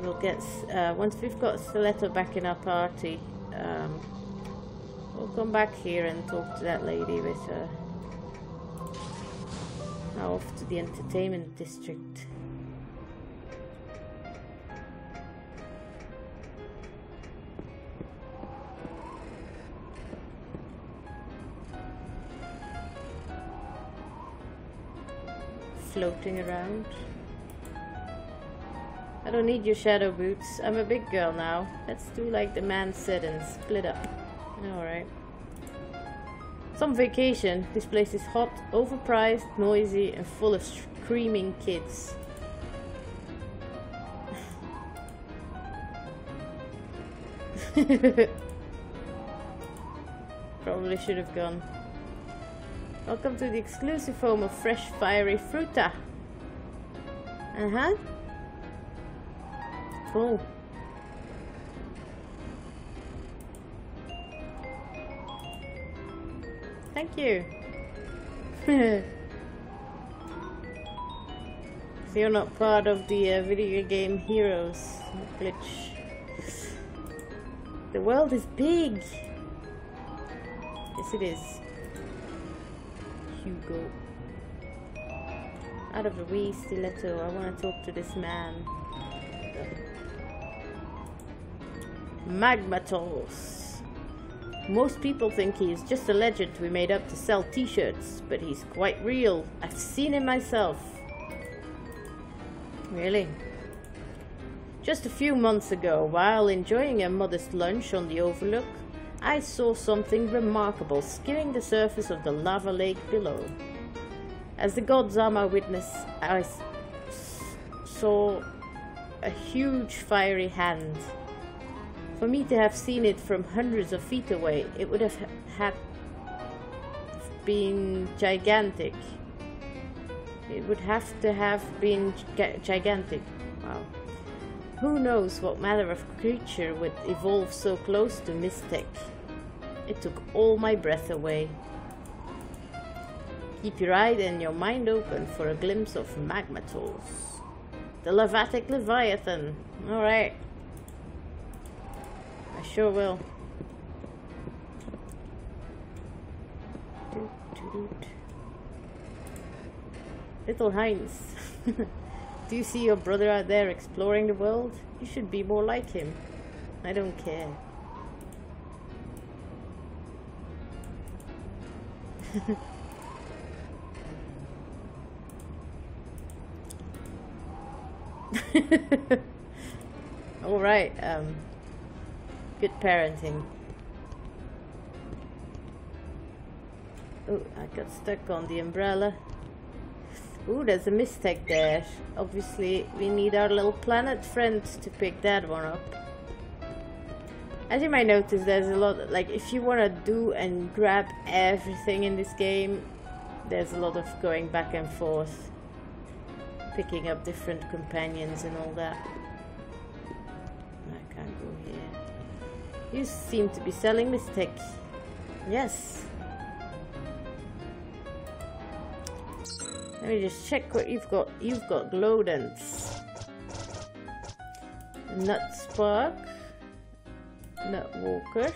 we'll get uh, once we've got Stiletto back in our party. Um, we'll come back here and talk to that lady with her. Uh, off to the entertainment district. Floating around. I don't need your shadow boots. I'm a big girl now. Let's do like the man said and split up. Alright. Some vacation. This place is hot, overpriced, noisy, and full of screaming kids. Probably should have gone. Welcome to the exclusive home of fresh, fiery fruta. Uh-huh. Cool. Thank you. so you're not part of the uh, video game heroes glitch. The world is big. Yes, it is. Hugo. Out of the wee stiletto, I want to talk to this man. Magmatos. Most people think he is just a legend we made up to sell t-shirts, but he's quite real. I've seen him myself. Really? Just a few months ago, while enjoying a modest lunch on the overlook, I saw something remarkable skimming the surface of the lava lake below. As the gods are my witness, I saw a huge fiery hand for me to have seen it from hundreds of feet away, it would have had been gigantic. It would have to have been gigantic. Wow. Who knows what manner of creature would evolve so close to Mystech? It took all my breath away. Keep your eye and your mind open for a glimpse of Magmatos. The Lavatic Leviathan. Alright. I sure will. Little Heinz, do you see your brother out there exploring the world? You should be more like him. I don't care. All right. Um, Good parenting. Oh, I got stuck on the umbrella. Ooh, there's a Mystech there. Obviously, we need our little planet friends to pick that one up. As you might notice, there's a lot, like, if you want to do and grab everything in this game, there's a lot of going back and forth. Picking up different companions and all that. You seem to be selling Mystech. Yes. Let me just check what you've got. You've got Glowdance. Nut Spark. Nut Walker.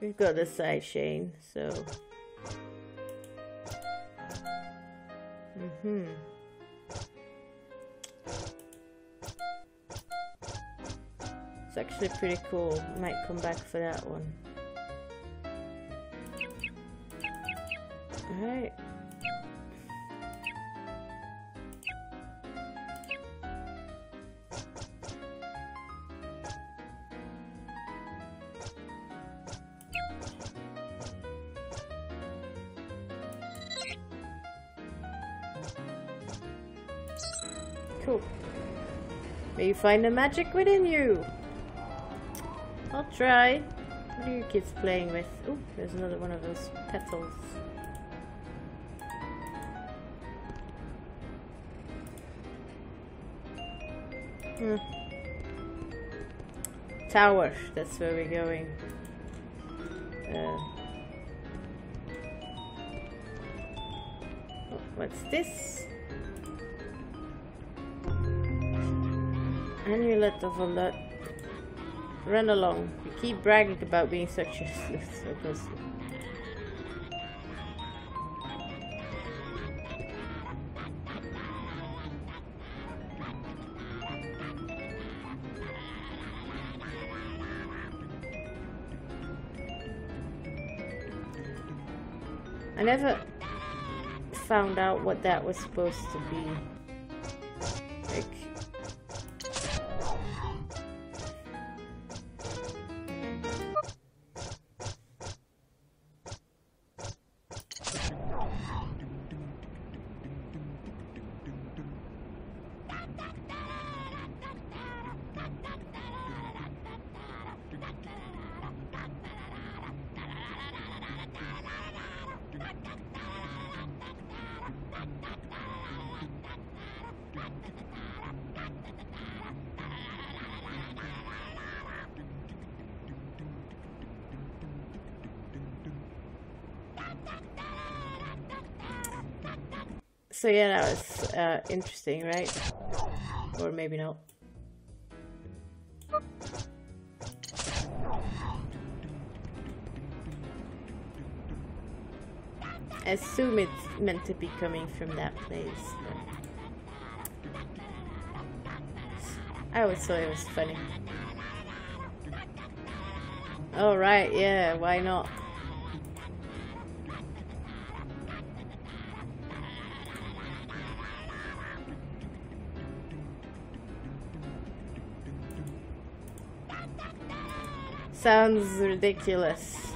We've got the side chain, so. Mm-hmm. It's actually pretty cool. Might come back for that one. Alright. Cool. May you find the magic within you. I'll try. What are you kids playing with? Oh, there's another one of those petals. Hmm. Tower, that's where we're going. Uh. Oh, what's this? Amulet of Alert Run along. You keep bragging about being such a sleuth. I never found out what that was supposed to be. Like, So yeah, that was uh, interesting, right? Or maybe not. I assume it's meant to be coming from that place. I always thought it was funny. Oh right, yeah, why not? Sounds ridiculous.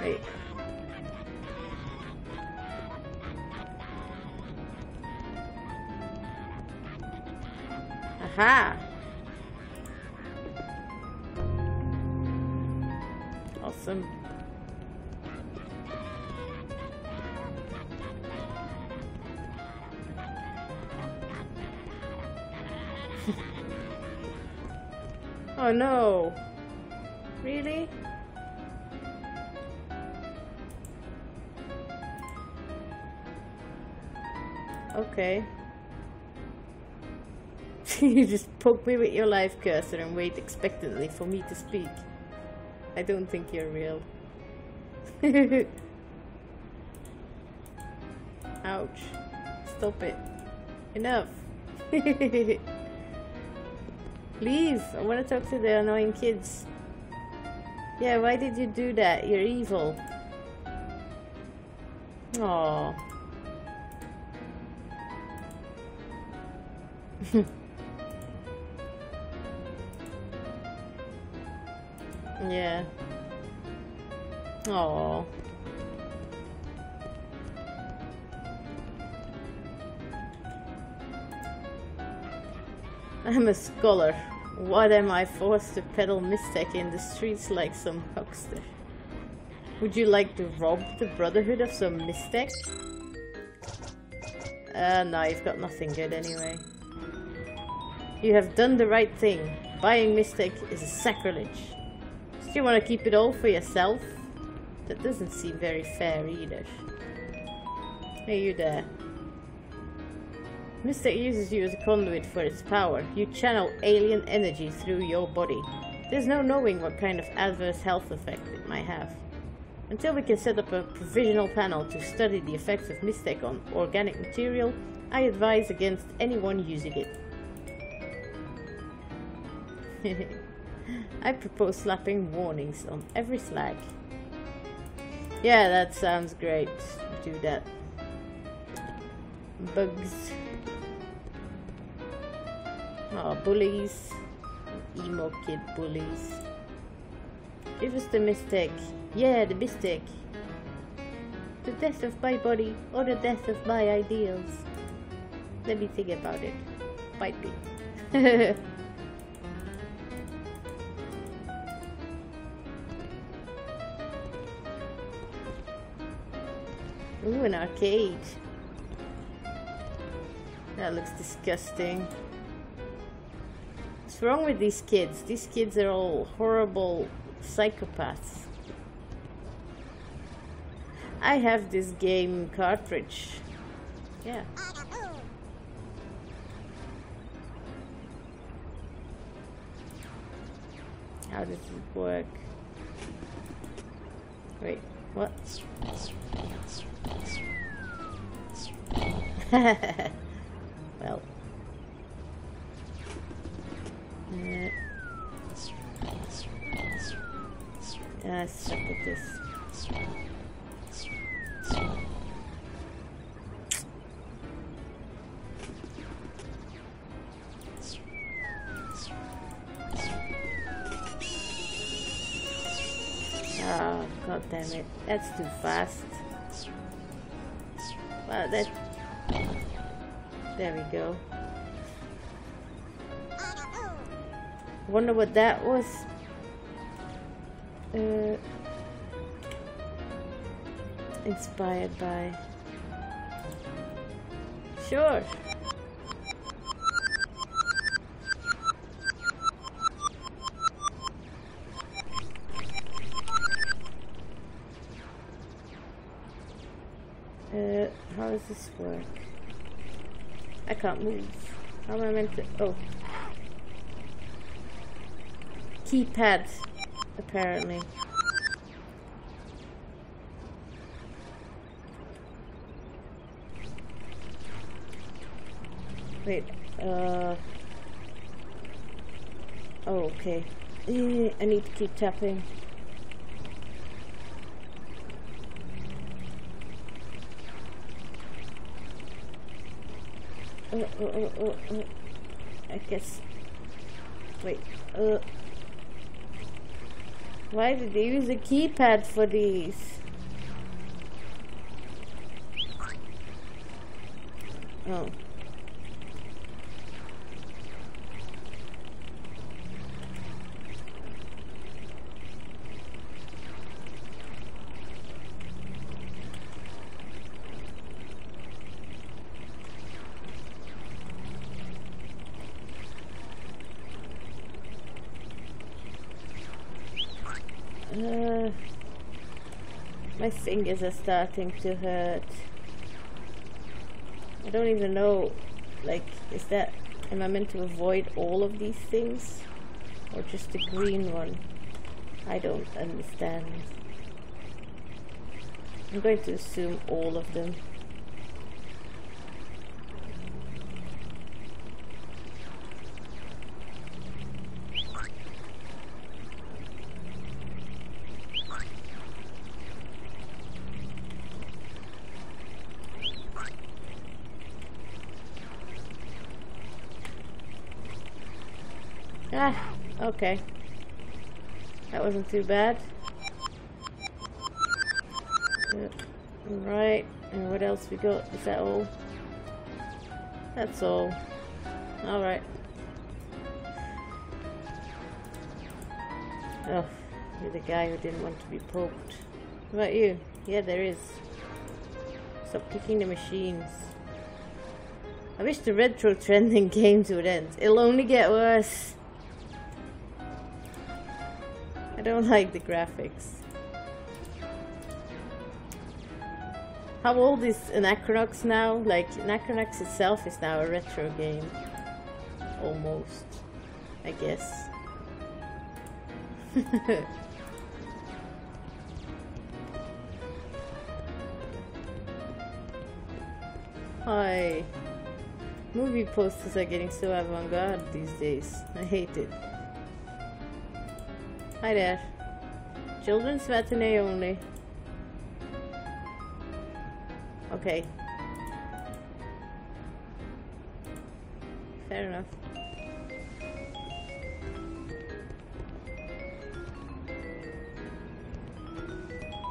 Wait. Aha! Awesome. Oh no. Really? Okay. you just poke me with your life cursor and wait expectantly for me to speak. I don't think you're real. Ouch. Stop it. Enough. Leave. I want to talk to the annoying kids. Yeah, why did you do that? You're evil. Aww. yeah. Aww. I'm a scholar. What am I forced to peddle Mystech in the streets like some huckster? Would you like to rob the Brotherhood of some Mystech? Uh, no, you've got nothing good anyway. You have done the right thing. Buying Mystech is a sacrilege. Do you want to keep it all for yourself? That doesn't seem very fair either. Hey, you there. Mystech uses you as a conduit for its power. You channel alien energy through your body. There's no knowing what kind of adverse health effect it might have. Until we can set up a provisional panel to study the effects of Mystech on organic material, I advise against anyone using it. I propose slapping warnings on every slag. Yeah, that sounds great. Do that. Bugs. Oh, bullies. Emo kid bullies. It was the Mystech. Yeah, the Mystech. The death of my body or the death of my ideals. Let me think about it. Might be. Ooh, an arcade. That looks disgusting. What's wrong with these kids? These kids are all horrible psychopaths. I have this game cartridge. Yeah. How does it work? Wait, what? With this. Oh, god damn it. That's too fast. Wow, that... There we go. Wonder what that was. Uh, inspired by. Sure. Uh, how does this work? I can't move. How am I meant to? Oh. Keypad, apparently. Wait, uh. Oh, okay. I need to keep tapping. Uh, uh, uh, uh, uh. I guess. Wait, uh. Why did they use a keypad for these? Oh. Uh, my fingers are starting to hurt. I don't even know, like, is that, am I meant to avoid all of these things? Or just the green one? I don't understand. I'm going to assume all of them. Ah, okay. That wasn't too bad. Right, and what else we got? Is that all? That's all. Alright. Oh, you're the guy who didn't want to be poked. What about you? Yeah, there is. Stop kicking the machines. I wish the retro trending games would end. It'll only get worse. I don't like the graphics. How old is Anachronox now? Like, Anachronox itself is now a retro game. Almost. I guess. Hi. Movie posters are getting so avant-garde these days. I hate it. Hi there. Children's matinee only. Okay. Fair enough.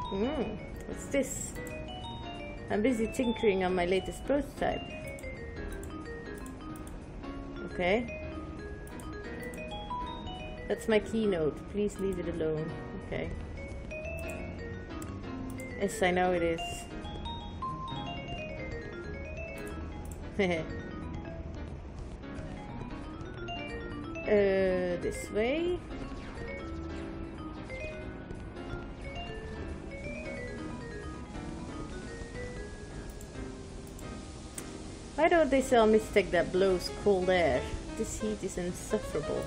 Hmm, what's this? I'm busy tinkering on my latest prototype. Okay. That's my keynote. Please leave it alone. Okay. Yes, I know it is. uh, this way. Why don't they sell Mystech that blows cold air? This heat is insufferable.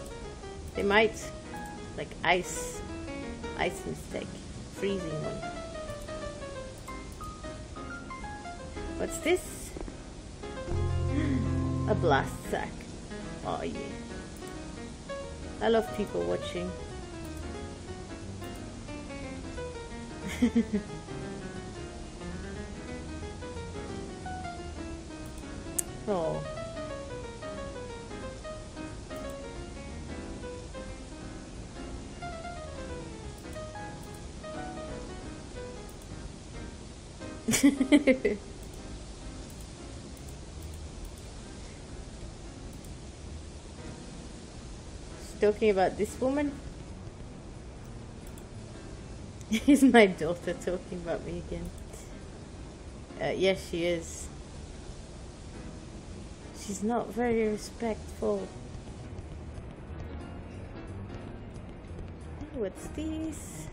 They might. Like ice. Ice Mystech. Freezing one. What's this? A blast sack. Oh yeah. I love people watching. oh. talking about this woman? is my daughter talking about me again? Uh, yes, she is. She's not very respectful. What's this?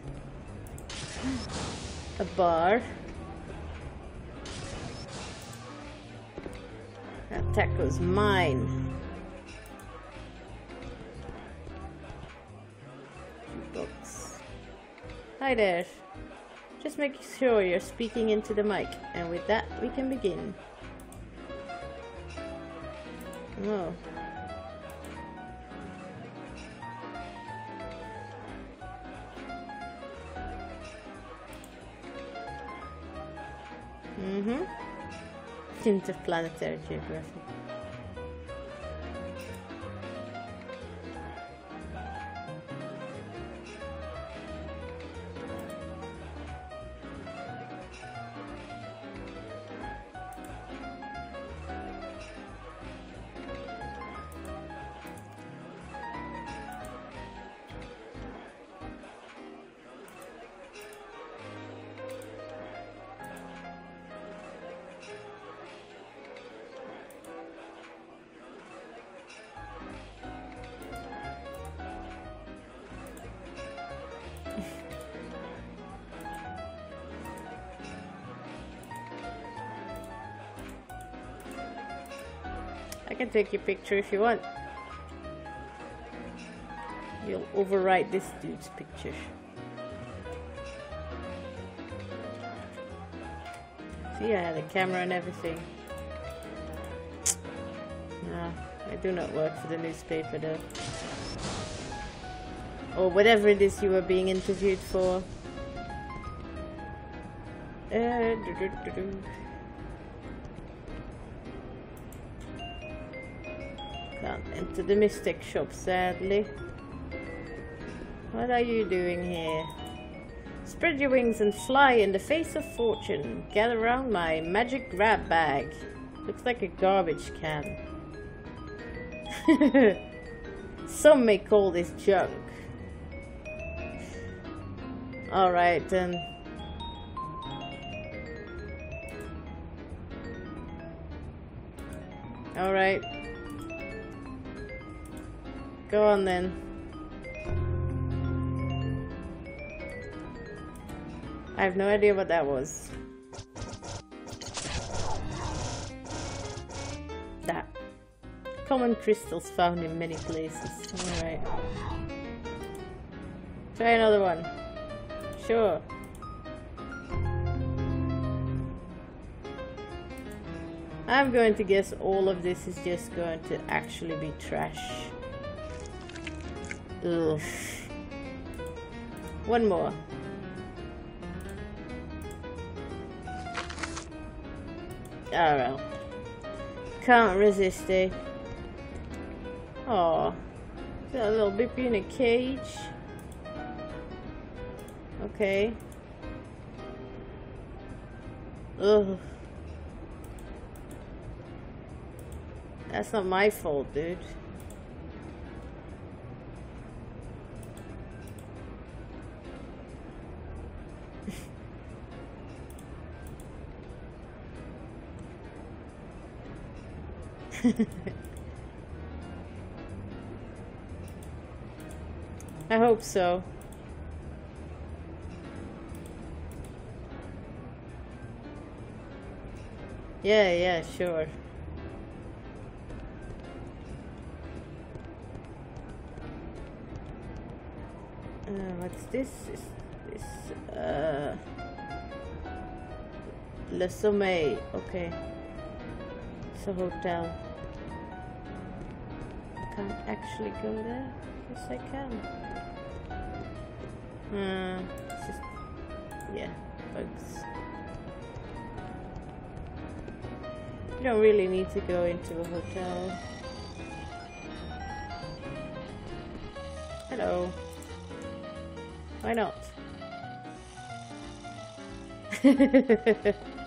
A bar. That taco's mine. Hi there. Just make sure you're speaking into the mic, and with that, we can begin. Oh. Interplanetary geography. can take your picture if you want. You'll overwrite this dude's picture. See, I had a camera and everything. Nah, I do not work for the newspaper though. Or whatever it is you were being interviewed for. Uh, doo -doo -doo Enter the Mystech shop, sadly. What are you doing here? Spread your wings and fly in the face of fortune. Gather around my magic grab bag. Looks like a garbage can. Some may call this junk. Alright then. Alright. Go on then. I have no idea what that was. That. Common crystals found in many places. Alright. Try another one. Sure. I'm going to guess all of this is just going to actually be trash. Ugh. One more. Oh well. Can't resist it. Oh, got a little Bippy in a cage. Okay. Ugh. That's not my fault, dude. I hope so. Yeah, yeah, sure. Uh, what's this? Is this uh, Le Sommeil? Okay, it's a hotel. I can't actually go there. Yes, I can. Hmm. It's just yeah, bugs. You don't really need to go into a hotel. Hello. Why not?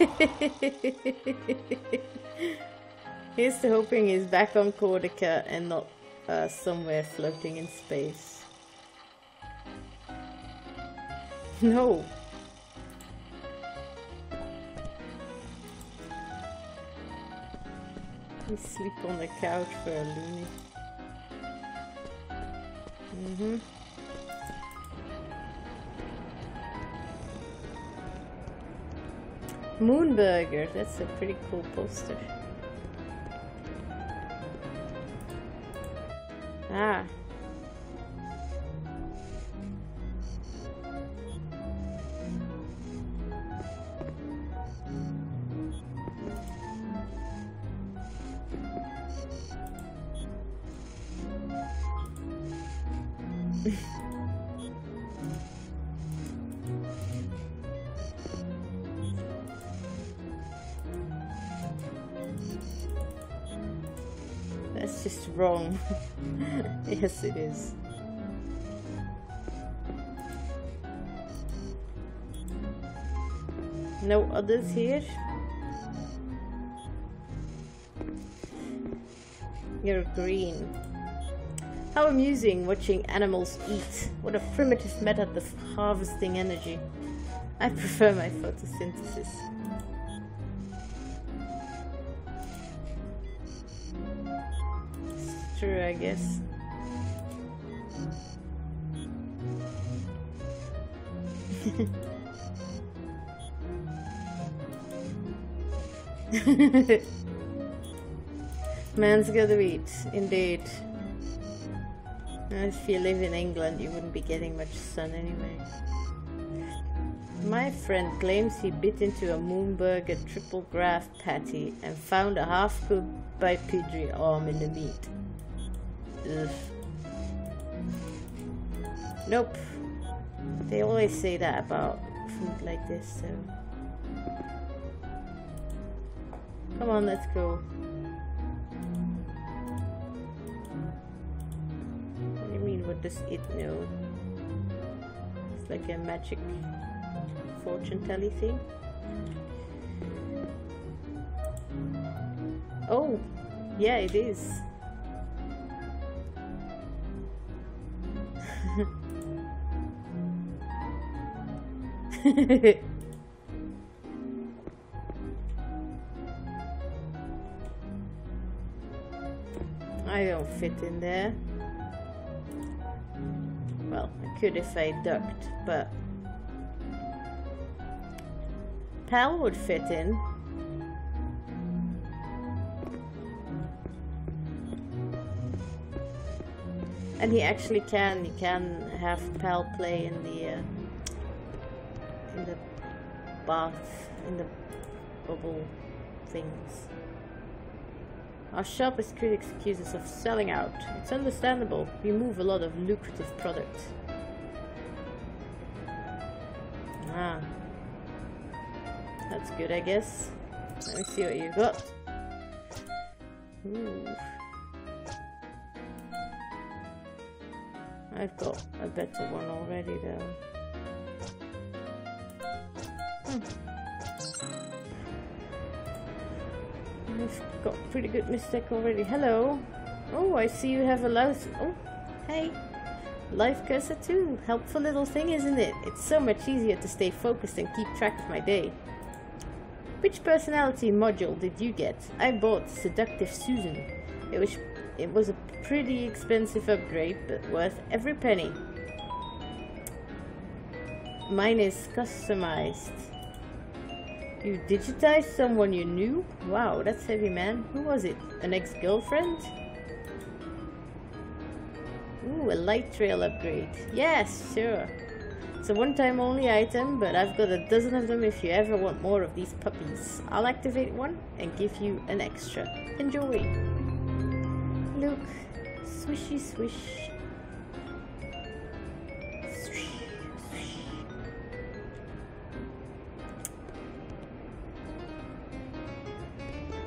He's hoping he's back on Cordica and not uh, somewhere floating in space. No. We sleep on the couch for a loony. Mm-hmm. Moonburger, that's a pretty cool poster. Ah. That's just wrong. yes, it is. No others here? You're green. How amusing watching animals eat. What a primitive method of harvesting energy. I prefer my photosynthesis. True, I guess. Man's gotta eat, indeed. If you live in England, you wouldn't be getting much sun anyway. My friend claims he bit into a Moonburger triple graft patty and found a half-cooked bipedry arm in the meat. Ugh. Nope. They always say that about food like this, so... Come on, let's go. What do you mean, what does it know? It's like a magic fortune telly thing. Oh, yeah, it is. I don't fit in there. Well, I could if I ducked, but Pal would fit in. And he actually can, he can have Pal play in the uh, bath, in the bubble things. Our sharpest critics accuse us of selling out. It's understandable. We move a lot of lucrative products. Ah. That's good, I guess. Let me see what you've got. Ooh. I've got a better one already, though. Got pretty good Mystech already. Hello. Oh, I see you have a life. Oh, hey. Life cursor too. Helpful little thing, isn't it? It's so much easier to stay focused and keep track of my day. Which personality module did you get? I bought Seductive Susan. It was it was a pretty expensive upgrade, but worth every penny. Mine is customized. You digitized someone you knew? Wow, that's heavy, man. Who was it? An ex-girlfriend? Ooh, a light trail upgrade. Yes, sure. It's a one-time only item, but I've got a dozen of them if you ever want more of these puppies. I'll activate one and give you an extra. Enjoy! Look, swishy swish. Swish,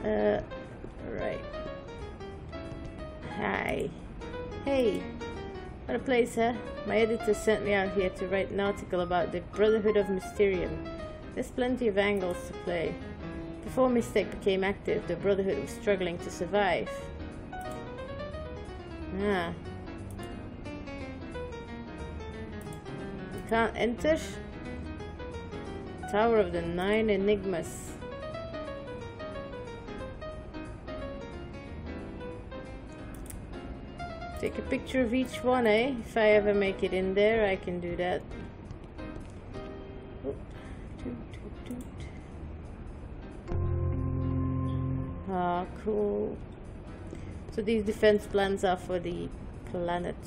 Uh, right. Hi. Hey. What a place, huh? My editor sent me out here to write an article about the Brotherhood of Mysterium. There's plenty of angles to play. Before Mystech became active, the Brotherhood was struggling to survive. Ah. You can't enter? Tower of the Nine Enigmas. Take a picture of each one, eh? If I ever make it in there, I can do that. Oop. Ah, cool. So these defense plans are for the planet.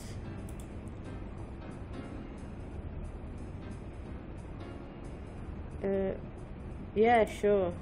Uh, yeah, sure.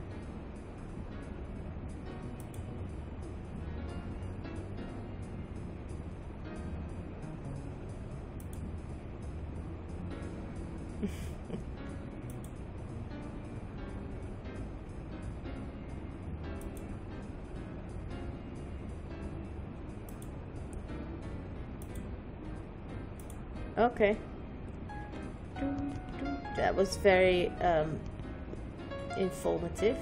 Okay. That was very um, informative.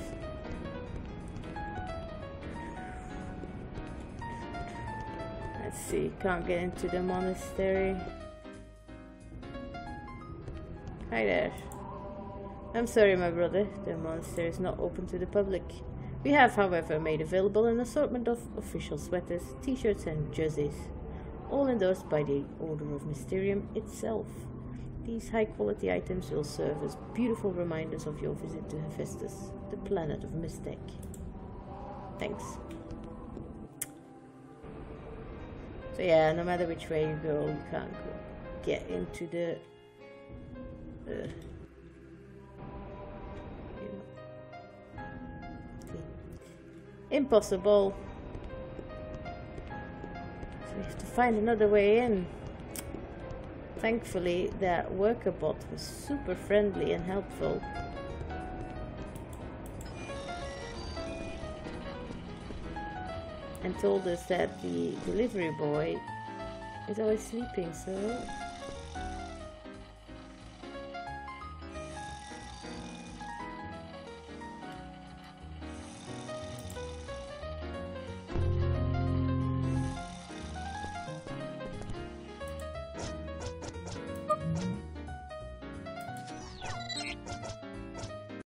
Let's see, can't get into the monastery. Hi there. I'm sorry, my brother. The monster is not open to the public. We have, however, made available an assortment of official sweaters, t-shirts and jerseys all endorsed by the Order of Mysterium itself. These high quality items will serve as beautiful reminders of your visit to Hephaestus, the planet of Mystech. Thanks. So yeah, no matter which way you go, you can't go get into the... Uh, Impossible we have to find another way in. Thankfully, that worker bot was super friendly and helpful. And told us that the delivery boy is always sleeping, so